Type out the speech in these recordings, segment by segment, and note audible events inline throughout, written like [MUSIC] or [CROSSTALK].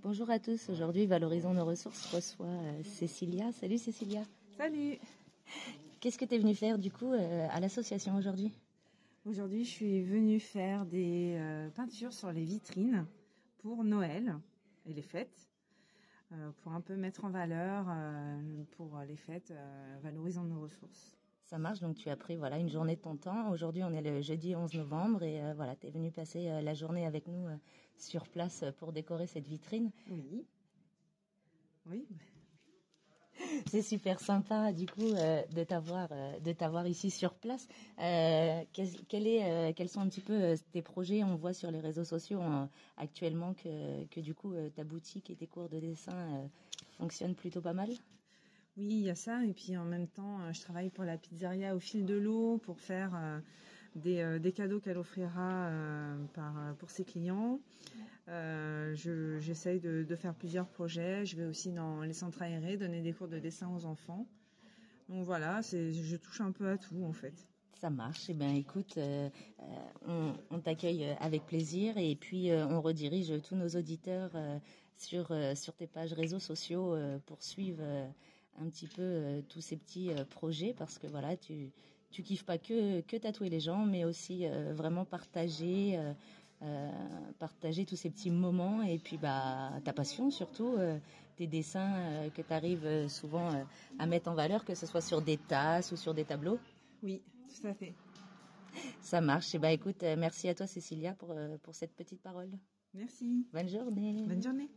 Bonjour à tous. Aujourd'hui, Valorisons nos ressources reçoit euh, Cécilia. Salut Cécilia. Salut. Qu'est-ce que tu es venue faire du coup euh, à l'association aujourd'hui? Aujourd'hui, je suis venue faire des euh, peintures sur les vitrines pour Noël et les fêtes, pour un peu mettre en valeur pour les fêtes Valorisons nos ressources. Ça marche, donc tu as pris voilà, une journée de ton temps. Aujourd'hui, on est le jeudi 11 novembre et euh, voilà, tu es venu passer euh, la journée avec nous euh, sur place pour décorer cette vitrine. Oui. Oui. [LAUGHS] C'est super sympa du coup de t'avoir de t'avoir ici sur place. Quel, est, quels sont un petit peu tes projets? On voit sur les réseaux sociaux actuellement que, que du coup ta boutique et tes cours de dessin fonctionnent plutôt pas mal. Oui, il y a ça. Et puis en même temps, euh, je travaille pour la pizzeria au fil de l'eau pour faire euh, euh, des, cadeaux qu'elle offrira pour ses clients. J'essaye de, faire plusieurs projets. Je vais aussi dans les centres aérés donner des cours de dessin aux enfants. Donc voilà, je touche un peu à tout en fait. Ça marche. Eh bien, écoute, on, t'accueille avec plaisir et puis on redirige tous nos auditeurs sur, sur tes pages réseaux sociaux pour suivre un petit peu euh, tous ces petits euh, projets parce que voilà, tu tu kiffes pas que que tatouer les gens, mais aussi euh, vraiment partager partager tous ces petits moments et puis bah ta passion surtout tes dessins que tu arrives souvent à mettre en valeur que ce soit sur des tasses ou sur des tableaux. Oui, tout à fait. Ça marche. Et bah écoute, merci à toi Cécilia pour pour cette petite parole. Merci. Bonne journée. Bonne journée.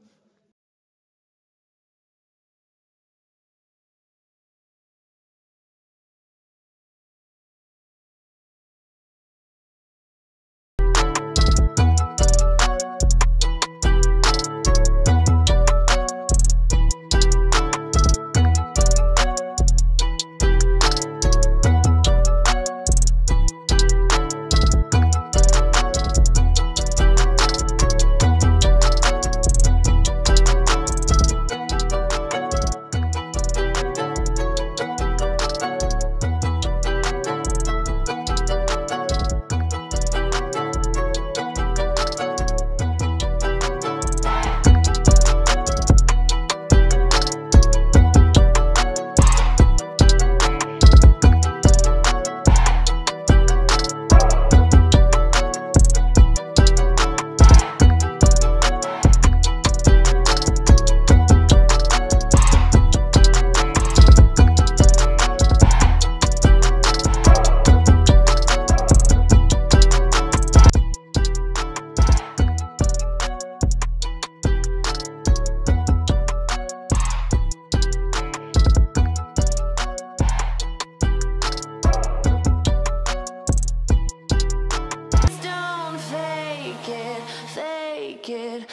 naked